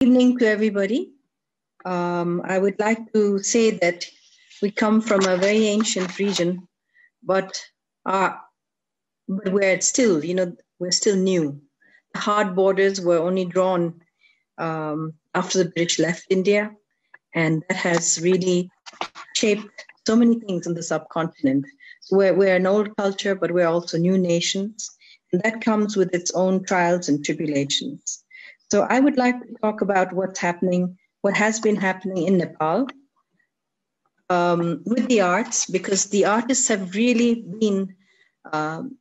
evening to everybody. Um, I would like to say that we come from a very ancient region, but uh, but we're still, you know, we're still new. The hard borders were only drawn um, after the British left India, and that has really shaped so many things in the subcontinent. So we're, we're an old culture, but we're also new nations, and that comes with its own trials and tribulations. So I would like to talk about what's happening, what has been happening in Nepal um, with the arts, because the artists have really been, um,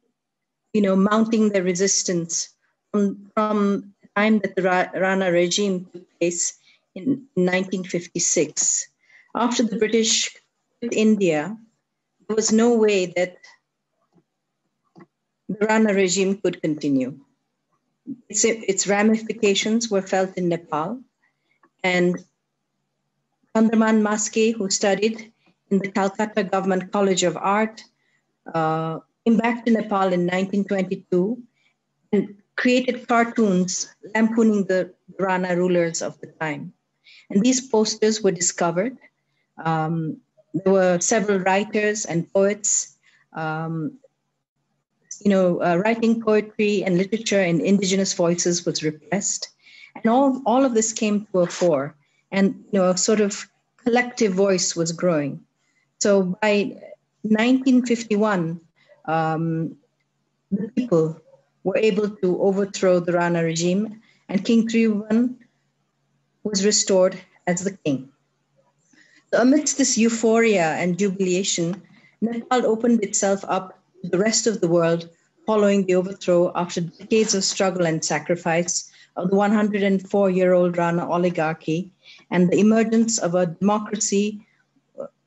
you know, mounting their resistance from, from the time that the Rana regime took place in 1956. After the British India, there was no way that the Rana regime could continue its, its ramifications were felt in Nepal. And Chandraman Maske, who studied in the Calcutta Government College of Art, uh, came back to Nepal in 1922 and created cartoons lampooning the Rana rulers of the time. And these posters were discovered. Um, there were several writers and poets um, you know, uh, writing poetry and literature in indigenous voices was repressed. And all, all of this came to a fore. And, you know, a sort of collective voice was growing. So by 1951, um, the people were able to overthrow the Rana regime, and King Tribhuvan was restored as the king. So amidst this euphoria and jubilation, Nepal opened itself up the rest of the world following the overthrow after decades of struggle and sacrifice of the 104 year old Rana oligarchy and the emergence of a democracy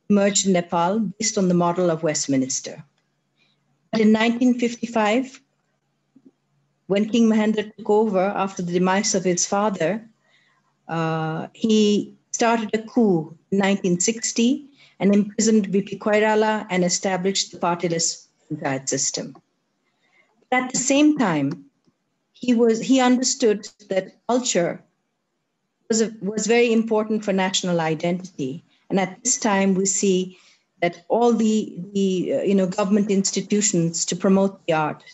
emerged in Nepal based on the model of Westminster. But in 1955, when King Mahendra took over after the demise of his father, uh, he started a coup in 1960 and imprisoned BP Koirala and established the partyless that system. But at the same time, he was he understood that culture was a, was very important for national identity, and at this time we see that all the the uh, you know government institutions to promote the art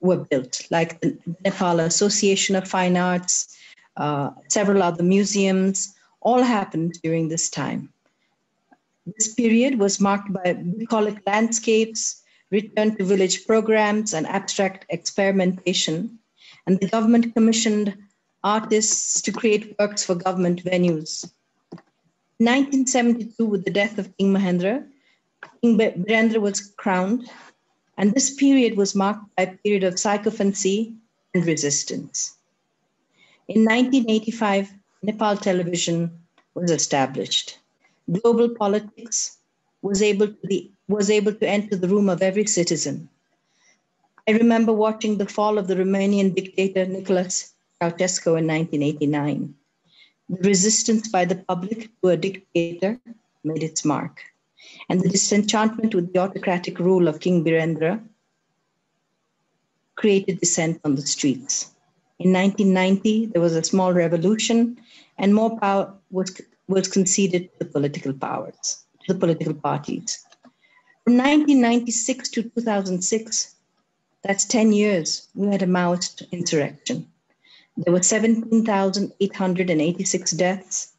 were built, like the Nepal Association of Fine Arts, uh, several other museums, all happened during this time. This period was marked by bucolic landscapes, return to village programs and abstract experimentation. And the government commissioned artists to create works for government venues. In 1972, with the death of King Mahendra, King Birendra was crowned, and this period was marked by a period of sycophancy and resistance. In 1985, Nepal television was established. Global politics was able to be was able to enter the room of every citizen. I remember watching the fall of the Romanian dictator Nicolae Ceausescu in 1989. The resistance by the public to a dictator made its mark, and the disenchantment with the autocratic rule of King Birendra created dissent on the streets. In 1990, there was a small revolution, and more power was, was conceded to the political powers, to the political parties. From 1996 to 2006, that's 10 years, we had a Maoist insurrection. There were 17,886 deaths,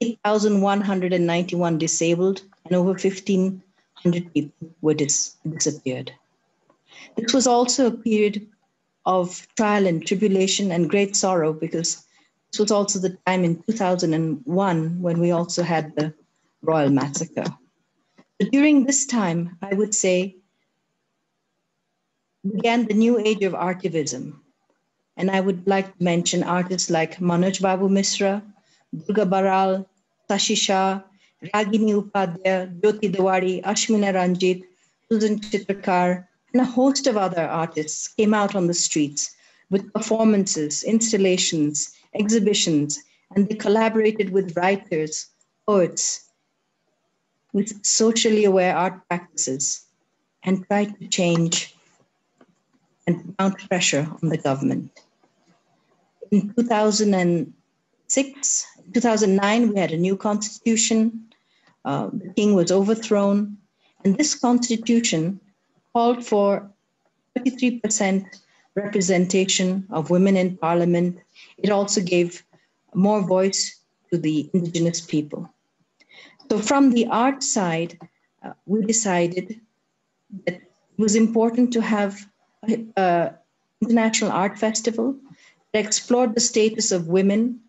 8,191 disabled, and over 1,500 people were dis- disappeared. This was also a period of trial and tribulation and great sorrow because this was also the time in 2001 when we also had the Royal Massacre during this time, I would say, began the new age of artivism. And I would like to mention artists like Manoj Babu Misra, Durga Baral, Sashi Shah, Ragini Upadhyay, Jyoti Dewari, Ashmina Ranjit, Sujan Chitrakar, and a host of other artists came out on the streets with performances, installations, exhibitions, and they collaborated with writers, poets, with socially aware art practices and try to change and mount pressure on the government. In 2006, 2006, 2009, we had a new constitution. Uh, the king was overthrown. And this constitution called for 33% representation of women in parliament. It also gave more voice to the indigenous people. So, from the art side, uh, we decided that it was important to have an international art festival that explored the status of women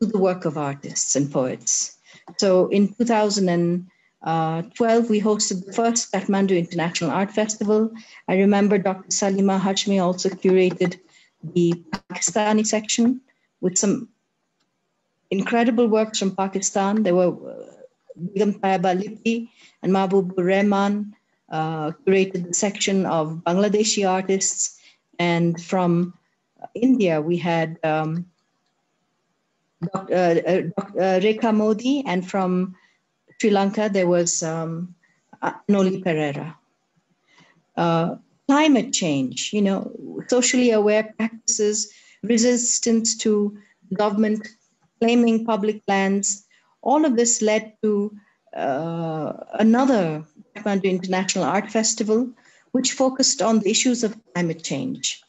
to the work of artists and poets. So, in 2012, we hosted the first Kathmandu International Art Festival. I remember Dr. Salima Hashmi also curated the Pakistani section with some incredible works from Pakistan. There were Begum Lipi and Mahbubur Rahman uh, curated the section of Bangladeshi artists. And from India, we had um, Dr. Uh, uh, uh, Rekha Modi, and from Sri Lanka, there was um, Noli Pereira. Uh, climate change, you know, socially aware practices, resistance to government claiming public lands, all of this led to uh, another Kathmandu International Art Festival, which focused on the issues of climate change.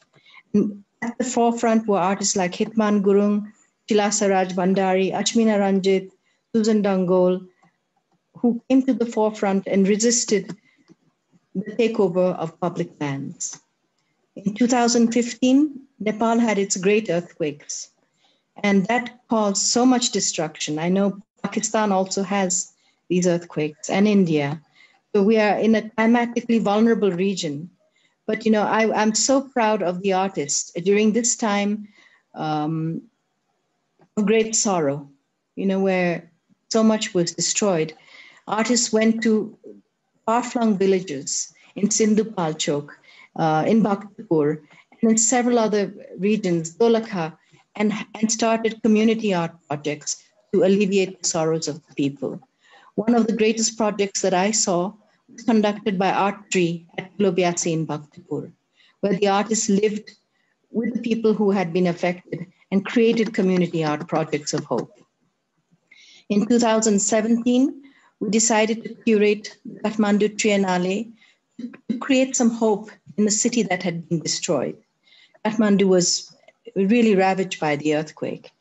And at the forefront were artists like Hitman Gurung, Sheelasha Rajbhandari, Ashmina Ranjit, Sujan Dangol, who came to the forefront and resisted the takeover of public lands. In 2015, Nepal had its great earthquakes, and that caused so much destruction. I know Pakistan also has these earthquakes, and India. So we are in a climatically vulnerable region. But you know, I, am so proud of the artist during this time um, of great sorrow. You know, where so much was destroyed. Artists went to far-flung villages in Sindhupalchok, uh, in Bhaktapur, and in several other regions, Dolakha, and, and started community art projects to alleviate the sorrows of the people. One of the greatest projects that I saw was conducted by ArTree at Lobiasi in Bhaktapur, where the artists lived with the people who had been affected and created community art projects of hope. In 2017, we decided to curate the Kathmandu Triennale to create some hope in the city that had been destroyed. Kathmandu was really ravaged by the earthquake.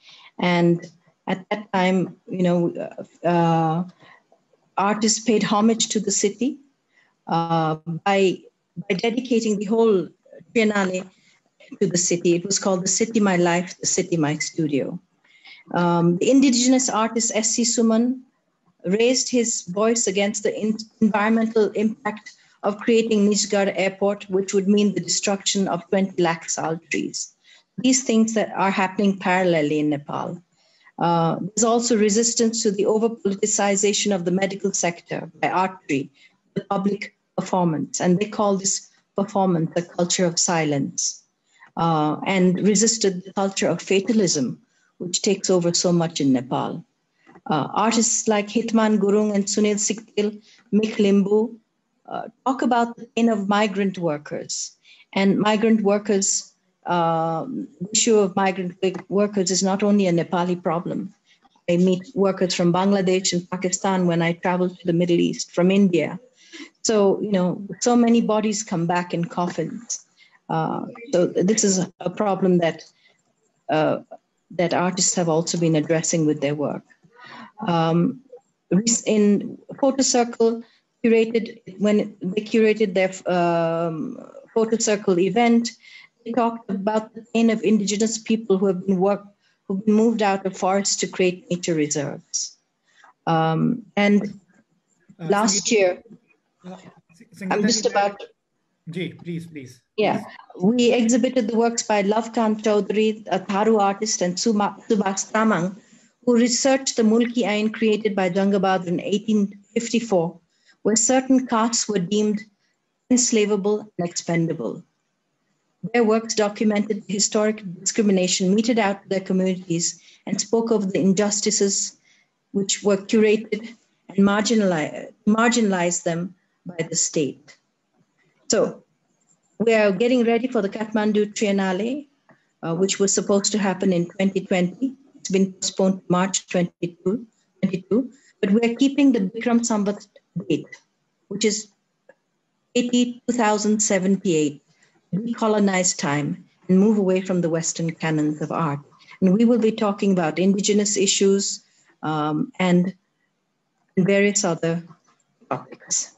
And at that time, you know, uh, artists paid homage to the city uh, by, by dedicating the whole Triennale to the city. It was called The City My Life, The City My Studio. Um, the indigenous artist S.C. Suman raised his voice against the in- environmental impact of creating Nijgarh Airport, which would mean the destruction of 20 lakh sal trees. These things that are happening parallelly in Nepal. Uh, there's also resistance to the over politicization of the medical sector by ArTree, the public performance, and they call this performance a culture of silence, uh, and resisted the culture of fatalism, which takes over so much in Nepal. Uh, artists like Hitman Gurung and Sunil Sigdel, Mick Limbu, uh, talk about the pain of migrant workers. And migrant workers um, the issue of migrant workers is not only a Nepali problem. I meet workers from Bangladesh and Pakistan when I travel to the Middle East, from India. So, you know, so many bodies come back in coffins. Uh, so this is a problem that uh, that artists have also been addressing with their work. Um, in Photo Circle, curated when they curated their um, Photo Circle event, talked about the pain of indigenous people who have been worked, who've been moved out of forests to create nature reserves. Um, and uh, last year, uh, I'm just about. Ji, please, please. Yeah, please. we exhibited the works by Lavkant Chaudhary, a Tharu artist, and Subhas Tamang, who researched the Mulki Ain created by Jang Bahadur in 1854, where certain castes were deemed enslavable and expendable. Their works documented the historic discrimination meted out to their communities and spoke of the injustices which were curated and marginalized, marginalized them by the state. So we are getting ready for the Kathmandu Triennale, uh, which was supposed to happen in 2020. It's been postponed to March 22, 22 but we're keeping the Bikram Samvat date, which is 80, 2078, decolonize time and move away from the Western canons of art. And we will be talking about indigenous issues um, and various other topics.